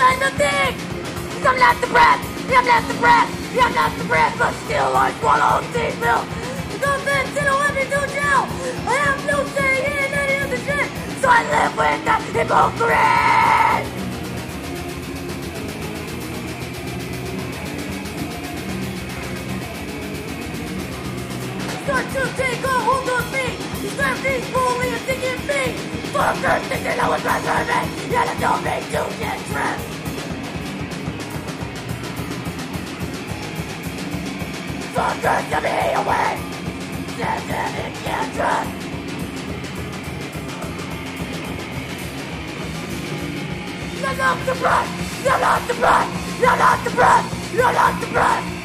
say nothing! I'm not the breath! I'm not the breath! I'm not the breath, but still I swallow deep milk! Government didn't let me to jail! I have no say in any of the shit! So I live with the hypocrite! Start to Fuckers think they know what's best for me! Yet I don't make to get tripped! Fuckers to me away! Says that it can't trust! You're not the breath! You're not the breath! You're not the breath! You're not the breath!